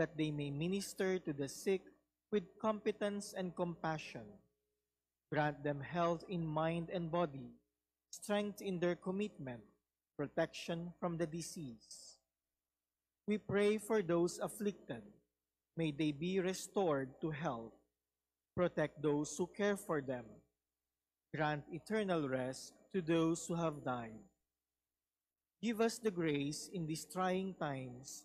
that they may minister to the sick with competence and compassion. Grant them health in mind and body, strength in their commitment, protection from the disease. We pray for those afflicted. May they be restored to health. Protect those who care for them. Grant eternal rest to those who have died. Give us the grace in these trying times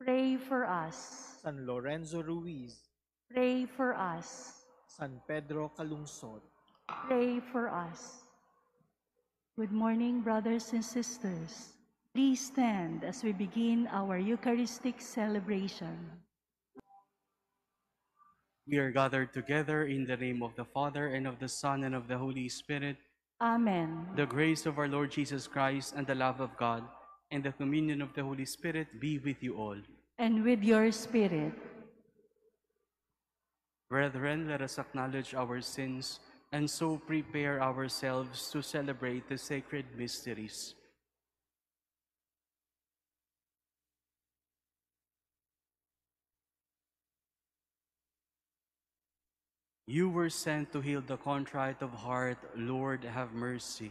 Pray for us. San Lorenzo Ruiz, Pray for us. San Pedro Calungsod. Pray for us. Good morning, brothers and sisters. Please stand as we begin our Eucharistic celebration. We are gathered together in the name of the Father, and of the Son, and of the Holy Spirit. Amen. The grace of our Lord Jesus Christ, and the love of God, and the communion of the Holy Spirit be with you all. And with your spirit, Brethren, let us acknowledge our sins, and so prepare ourselves to celebrate the sacred mysteries. You were sent to heal the contrite of heart. Lord, have mercy.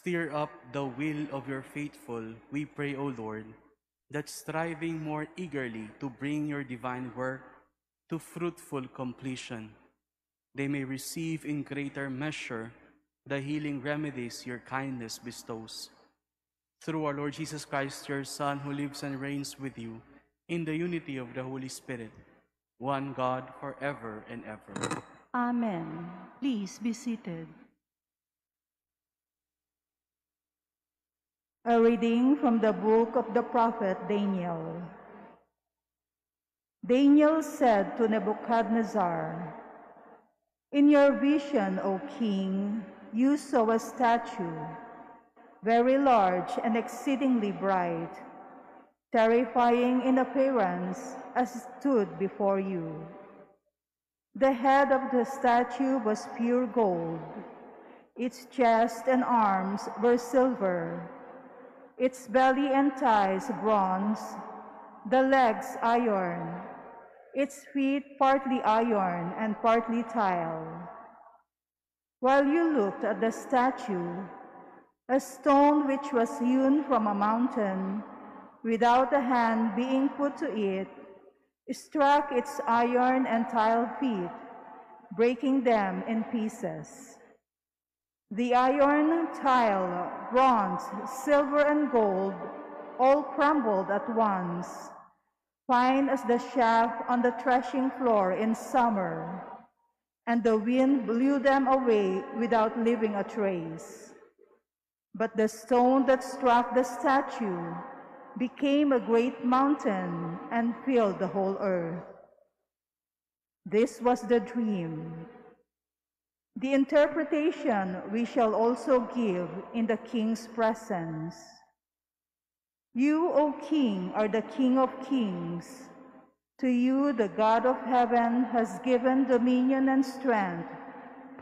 Stir up the will of your faithful, we pray, O Lord, that striving more eagerly to bring your divine work to fruitful completion, they may receive in greater measure the healing remedies your kindness bestows. Through our Lord Jesus Christ, your Son, who lives and reigns with you in the unity of the Holy Spirit, one God forever and ever. Amen. Please be seated. A reading from the book of the prophet Daniel. Daniel said to Nebuchadnezzar, In your vision, O king, you saw a statue, very large and exceedingly bright, terrifying in appearance as it stood before you. The head of the statue was pure gold. Its chest and arms were silver. Its belly and thighs bronze. The legs iron. its feet partly iron and partly tile. While you looked at the statue, a stone which was hewn from a mountain, without a hand being put to it, struck its iron and tile feet, breaking them in pieces. The iron, tile, bronze, silver, and gold all crumbled at once, fine as the chaff on the threshing floor in summer, and the wind blew them away without leaving a trace. But the stone that struck the statue became a great mountain and filled the whole earth. This was the dream. The interpretation we shall also give in the king's presence. You, O king, are the king of kings. To you, the God of heaven has given dominion and strength,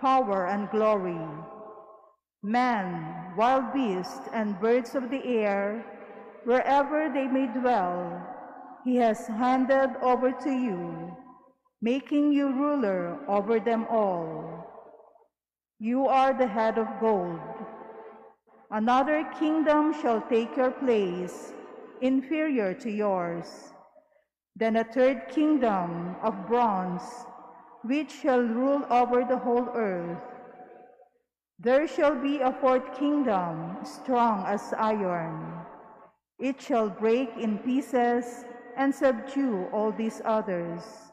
power and glory. Man, wild beasts, and birds of the air, wherever they may dwell, he has handed over to you, making you ruler over them all. You are the head of gold. Another kingdom shall take your place, inferior to yours. Then a third kingdom of bronze, which shall rule over the whole earth. There shall be a fourth kingdom, strong as iron. It shall break in pieces and subdue all these others,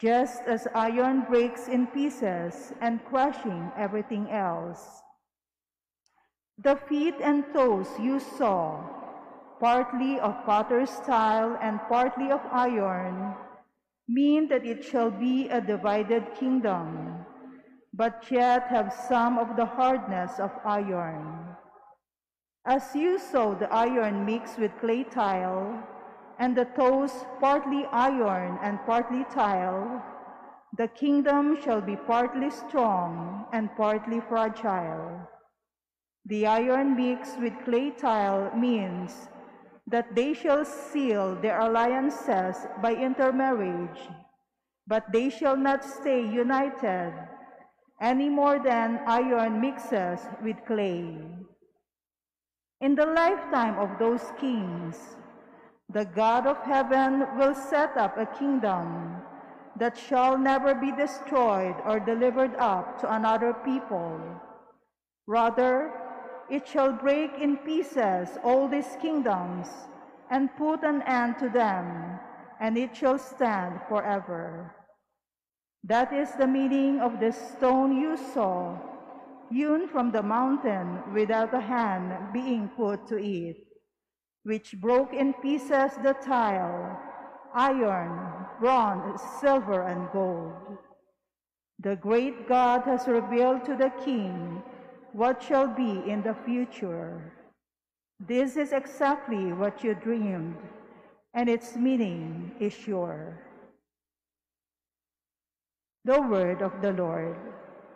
just as iron breaks in pieces and crushing everything else. The feet and toes you saw, partly of potter's style and partly of iron, mean that it shall be a divided kingdom but yet have some of the hardness of iron. As you saw the iron mixed with clay tile, and the toes partly iron and partly tile, the kingdom shall be partly strong and partly fragile. The iron mixed with clay tile means that they shall seal their alliances by intermarriage, but they shall not stay united any more than iron mixes with clay. In the lifetime of those kings, the God of heaven will set up a kingdom that shall never be destroyed or delivered up to another people. Rather, it shall break in pieces all these kingdoms and put an end to them, and it shall stand forever. That is the meaning of the stone you saw, hewn from the mountain without a hand being put to it, which broke in pieces the tile, iron, bronze, silver, and gold. The great God has revealed to the king what shall be in the future. This is exactly what you dreamed, and its meaning is sure. The word of the Lord.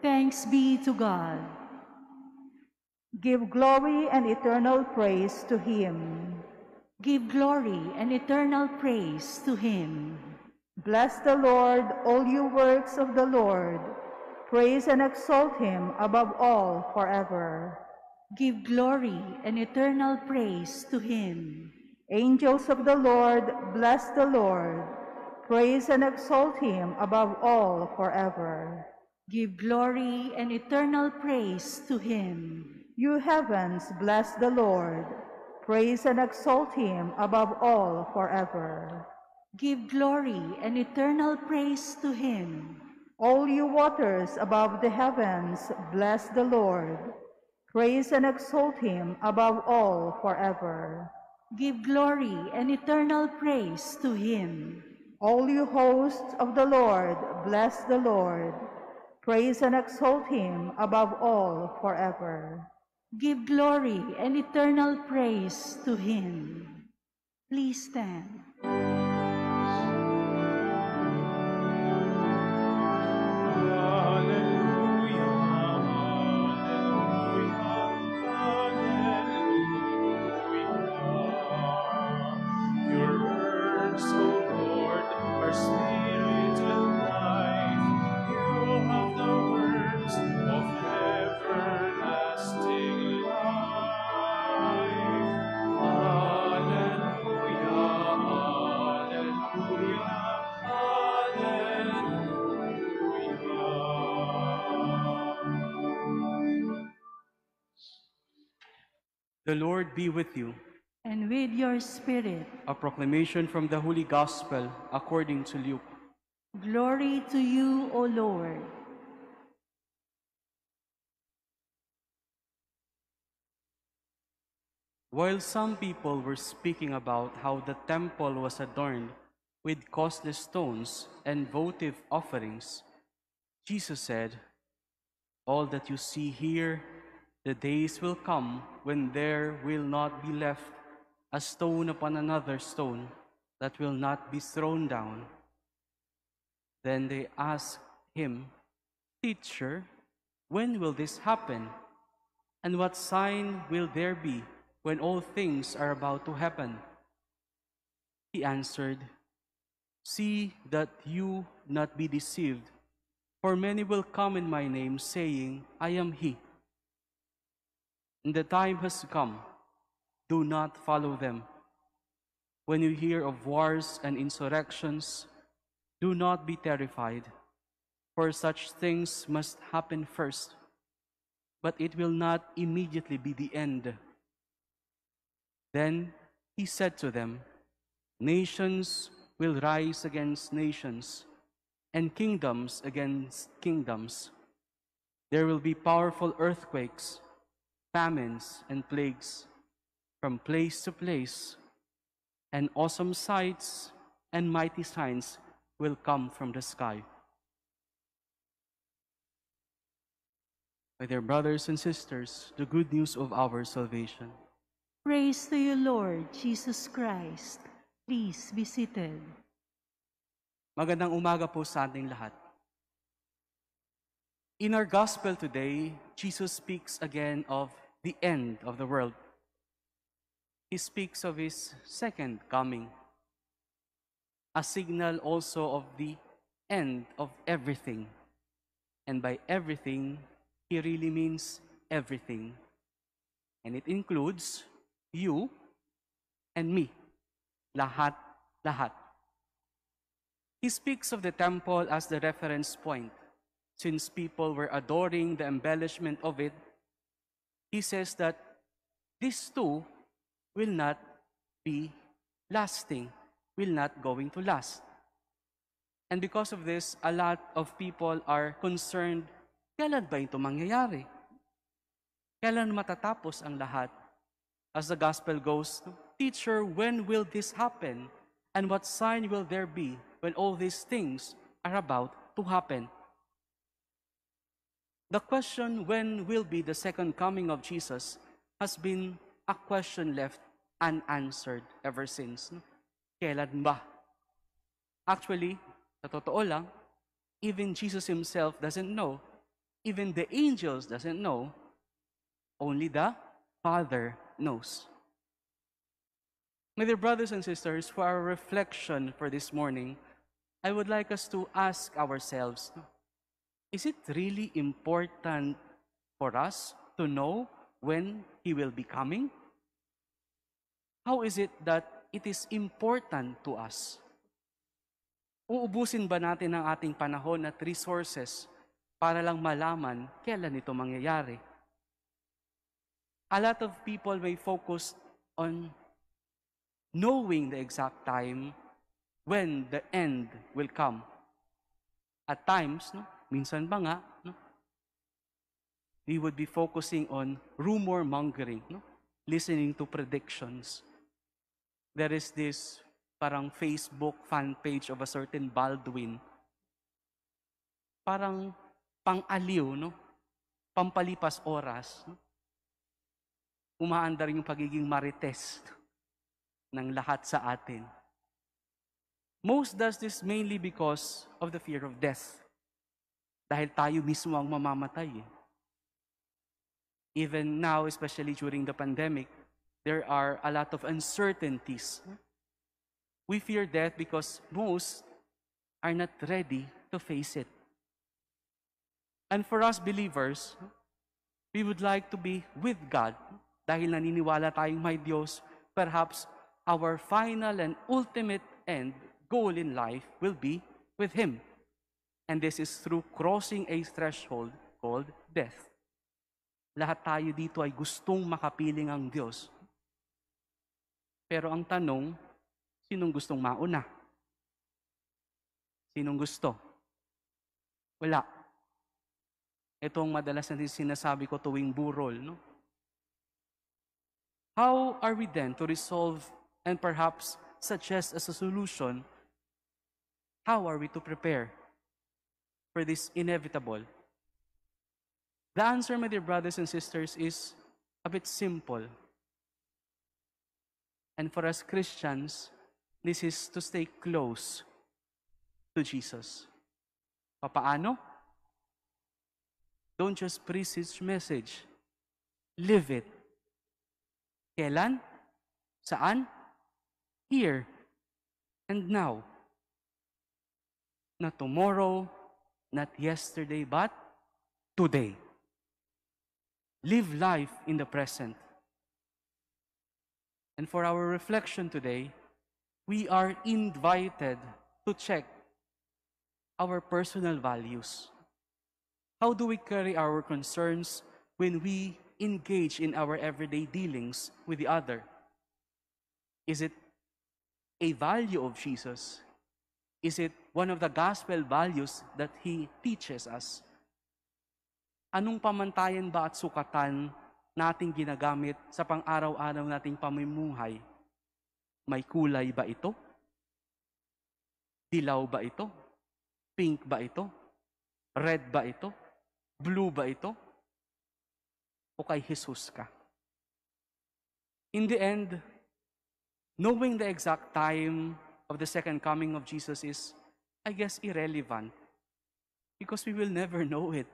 Thanks be to God. Give glory and eternal praise to him. Give glory and eternal praise to him. Bless the Lord, all you works of the Lord. Praise and exalt him above all forever. Give glory and eternal praise to him. Angels of the Lord, bless the Lord. Praise and exalt him above all forever. Give glory and eternal praise to him. You heavens, bless the Lord. Praise and exalt him above all forever. Give glory and eternal praise to him. All you waters above the heavens, bless the Lord. Praise and exalt him above all forever. Give glory and eternal praise to him. All you hosts of the Lord, bless the Lord. Praise and exalt him above all forever. Give glory and eternal praise to him. Please stand. The Lord be with you. and with your spirit. A proclamation from the Holy Gospel according to Luke. Glory to you, O Lord. While some people were speaking about how the temple was adorned with costly stones and votive offerings, Jesus said, All that you see here, the days will come when there will not be left a stone upon another stone that will not be thrown down. Then they asked him, Teacher, when will this happen? And what sign will there be when all things are about to happen? He answered, See that you not be deceived, for many will come in my name, saying, I am he. And the time has come. Do not follow them. When you hear of wars and insurrections, do not be terrified, for such things must happen first, but it will not immediately be the end. Then he said to them, Nations will rise against nations, and kingdoms against kingdoms. There will be powerful earthquakes, famines, and plagues from place to place, and awesome sights and mighty signs will come from the sky. My dear brothers and sisters, the good news of our salvation. Praise to you, Lord Jesus Christ. Please be seated. Magandang umaga po sa ating lahat. In our gospel today, Jesus speaks again of the end of the world. He speaks of his second coming, a signal also of the end of everything. And by everything, he really means everything. And it includes you and me. Lahat, lahat. He speaks of the temple as the reference point. Since people were adoring the embellishment of it, he says that this too will not be lasting, will not going to last. And because of this, a lot of people are concerned, kailan ba ito mangyayari? Kailan matatapos ang lahat? As the gospel goes, Teacher, when will this happen? And what sign will there be when all these things are about to happen? The question, when will be the second coming of Jesus, has been a question left unanswered ever since. Kailan ba? Actually, sa totoo lang, even Jesus himself doesn't know. Even the angels doesn't know. Only the Father knows. My dear brothers and sisters, for our reflection for this morning, I would like us to ask ourselves, is it really important for us to know when He will be coming? How is it that it is important to us? Uubusin ba natin ang ating panahon at resources para lang malaman kailan ito mangyayari? A lot of people may focus on knowing the exact time when the end will come. At times, no, minsan ba nga, no, we would be focusing on rumor mongering, no, listening to predictions. There is this parang Facebook fan page of a certain Baldwin. Parang pang-aliw, no? Pampalipas oras. No? Umaandar yung pagiging marites ng lahat sa atin. Most does this mainly because of the fear of death. Dahil tayo mismo ang mamamatay. Eh. Even now, especially during the pandemic, there are a lot of uncertainties. We fear death because most are not ready to face it. And for us believers, we would like to be with God dahil naniniwala tayong may Diyos. Perhaps our final and ultimate end goal in life will be with Him. And this is through crossing a threshold called death. Lahat tayo dito ay gustong makapiling ang Diyos. Pero ang tanong, sinong gustong mauna? Sinong gusto? Wala. Ito ang madalas natin sinasabi ko tuwing burol, no? How are we then to resolve and perhaps suggest as a solution? How are we to prepare for this inevitable? The answer, my dear brothers and sisters, is a bit simple. And for us Christians, this is to stay close to Jesus. Papaano? Don't just preach His message. Live it. Kailan? Saan? Here and now. Not tomorrow, not yesterday, but today. Live life in the present. And for our reflection today, we are invited to check our personal values. How do we carry our concerns when we engage in our everyday dealings with the other? Is it a value of Jesus? Is it one of the gospel values that He teaches us? Anong pamantayan ba at sukatan nating ginagamit sa pang-araw-araw nating pamumuhay? May kulay ba ito? Dilaw ba ito? Pink ba ito? Red ba ito? Blue ba ito? O kay Jesus ka? In the end, knowing the exact time of the second coming of Jesus is, I guess, irrelevant. Because we will never know it.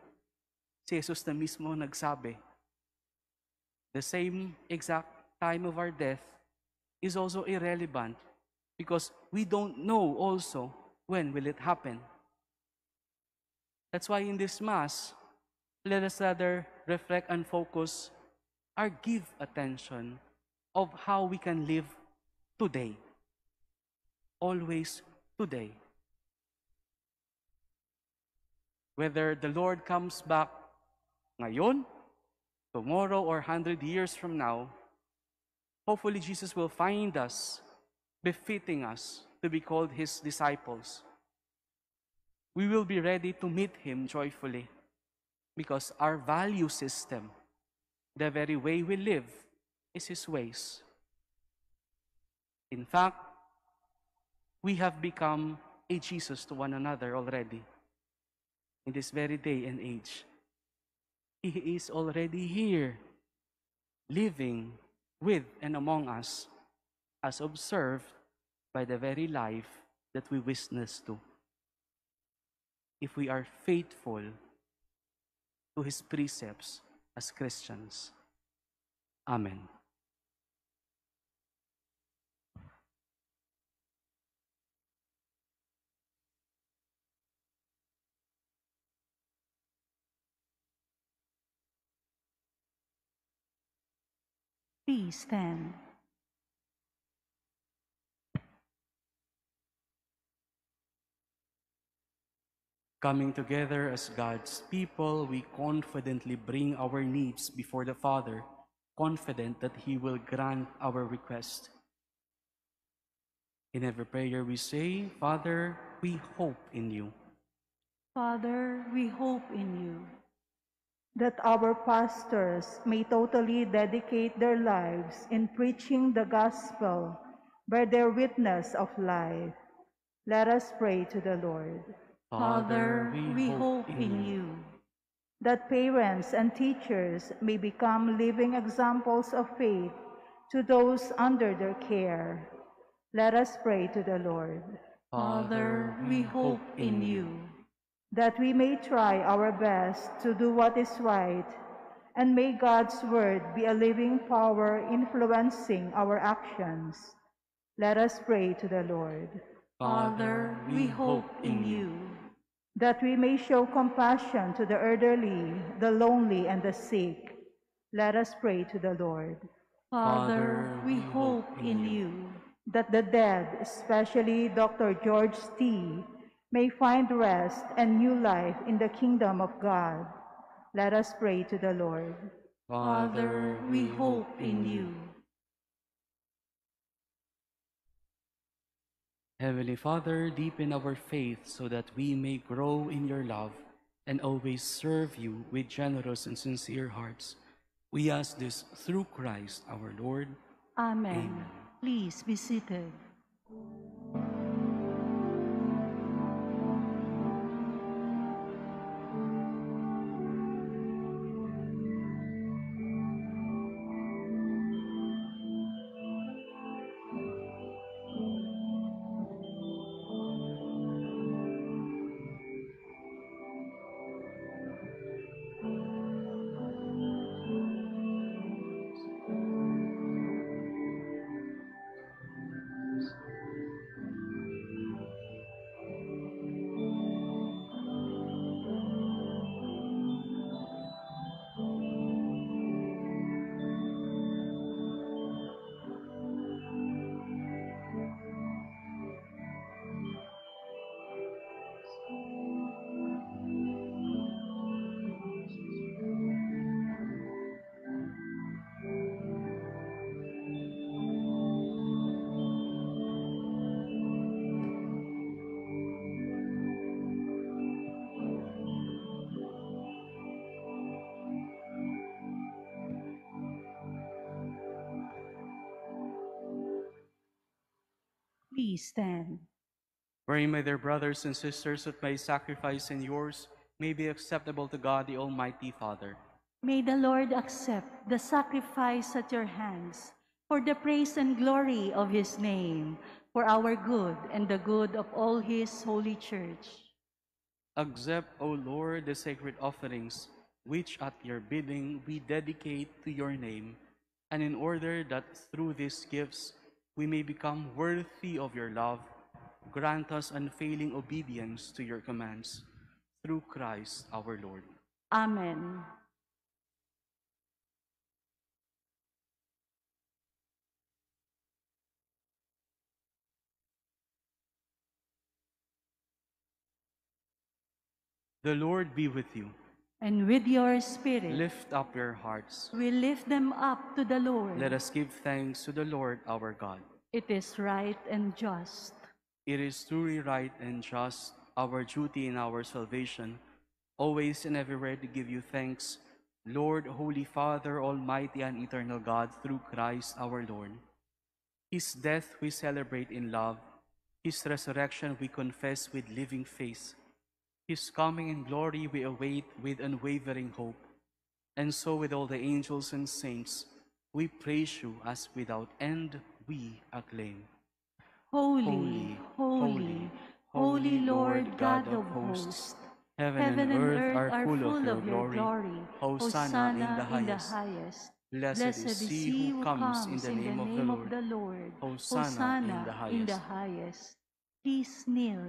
Si Jesus na mismo nagsabi, the same exact time of our death is also irrelevant because we don't know also when will it happen. That's why in this Mass, let us rather reflect and focus or give attention of how we can live today. Always today. Whether the Lord comes back ngayon, tomorrow, or 100 years from now, hopefully Jesus will find us befitting us to be called His disciples. We will be ready to meet Him joyfully because our value system, the very way we live, is His ways. In fact, we have become a Jesus to one another already in this very day and age. He is already here, living with and among us, as observed by the very life that we witness to. If we are faithful to His precepts as Christians. Amen. Please stand. Coming together as God's people, we confidently bring our needs before the Father, confident that He will grant our request. In every prayer we say, Father, we hope in you. Father, we hope in you. That our pastors may totally dedicate their lives in preaching the gospel by their witness of life. Let us pray to the Lord. Father, we hope in you. That parents and teachers may become living examples of faith to those under their care. Let us pray to the Lord. Father, we hope in you. That we may try our best to do what is right, and may God's word be a living power influencing our actions. Let us pray to the Lord. Father, we hope in you. That we may show compassion to the elderly, the lonely, and the sick. Let us pray to the Lord. Father, we hope in you. That the dead, especially Dr. George T., may find rest and new life in the kingdom of God. Let us pray to the Lord. Father, we hope in you. Heavenly Father, deepen our faith so that we may grow in your love and always serve you with generous and sincere hearts. We ask this through Christ our Lord. Amen. Amen. Please be seated. Stand. Pray, my dear brothers and sisters, that my sacrifice and yours may be acceptable to God, the Almighty Father. May the Lord accept the sacrifice at your hands for the praise and glory of his name, for our good and the good of all his holy church. Accept, O Lord, the sacred offerings, which at your bidding we dedicate to your name, and in order that through these gifts we may become worthy of your love, grant us unfailing obedience to your commands. Through Christ our Lord. Amen. The Lord be with you. And with your spirit, Lift up your hearts. we lift them up to the Lord. Let us give thanks to the Lord our God. It is right and just. It is truly right and just, our duty and our salvation, always and everywhere to give you thanks, Lord, Holy Father, Almighty and eternal God, through Christ our Lord. His death we celebrate in love, His resurrection we confess with living faith, His coming in glory we await with unwavering hope. And so with all the angels and saints, we praise you as without end we acclaim. Holy, holy, holy Lord God of hosts. Heaven, and earth are full of your glory. Hosanna in the highest. highest. Blessed is he who comes in the name of the Lord. the Lord. Hosanna in the highest. Please kneel.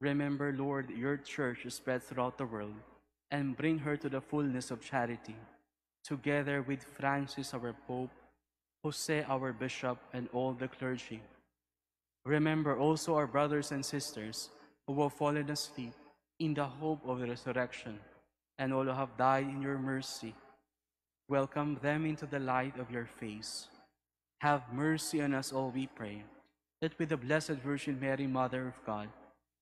Remember, Lord, your church spread throughout the world, and bring her to the fullness of charity, together with Francis our Pope, Jose our Bishop, and all the clergy. Remember also our brothers and sisters who have fallen asleep in the hope of the resurrection, and all who have died in your mercy. Welcome them into the light of your face. Have mercy on us all, we pray, that with the Blessed Virgin Mary, Mother of God,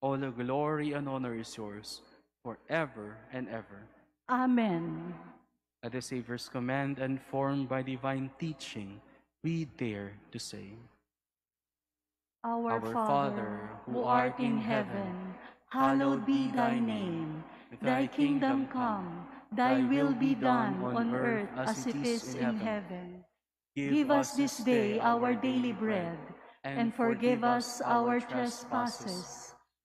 all the glory and honor is yours forever and ever. Amen. At the Savior's command and formed by divine teaching, we dare to say, Our, Our Father, Father, who art in heaven, hallowed be thy name. Thy kingdom come, thy will be done on earth as it is in heaven. Give us this day our daily bread, and forgive us our trespasses,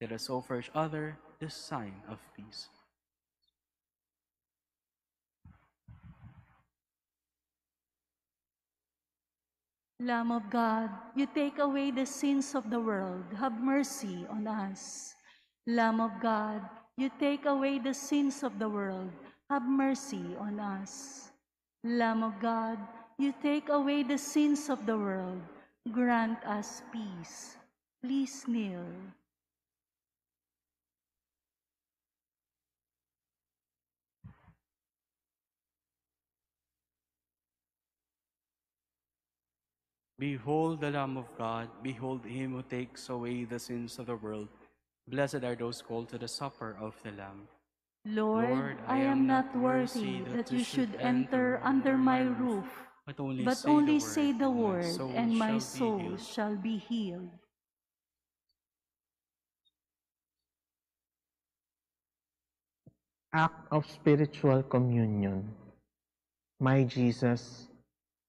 Let us offer each other the sign of peace. Lamb of God, you take away the sins of the world. Have mercy on us. Lamb of God, you take away the sins of the world. Have mercy on us. Lamb of God, you take away the sins of the world. Grant us peace. Please kneel. Behold the Lamb of God, behold him who takes away the sins of the world. Blessed are those called to the supper of the Lamb. Lord, Lord, I am not worthy that you should enter under my roof, But only, but say, only the word, say the and my word, soul and my shall soul healed. shall be healed. act of spiritual communion. My Jesus,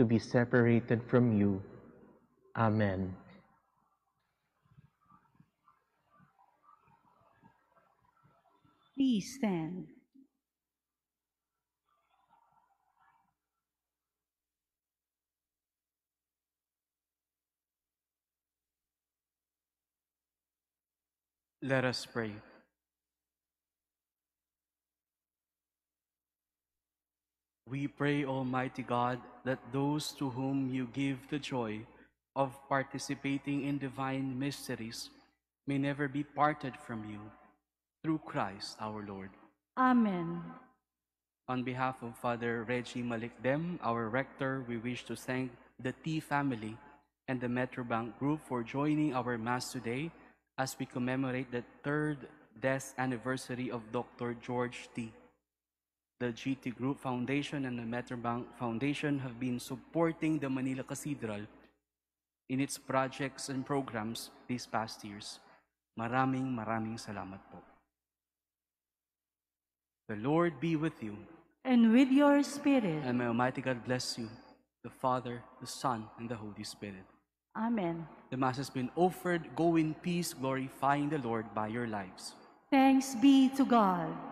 to be separated from you. Amen. Please stand. Let us pray. We pray, Almighty God, that those to whom you give the joy of participating in divine mysteries may never be parted from you. Through Christ our Lord. Amen. On behalf of Father Reggie Malicdem, our rector, we wish to thank the Ty family and the Metrobank Group for joining our Mass today as we commemorate the third death anniversary of Dr. George Ty. The GT Group Foundation and the Metrobank Foundation have been supporting the Manila Cathedral in its projects and programs these past years. Maraming maraming salamat po. The Lord be with you. And with your spirit. And may Almighty God bless you, the Father, the Son, and the Holy Spirit. Amen. The Mass has been offered. Go in peace, glorifying the Lord by your lives. Thanks be to God.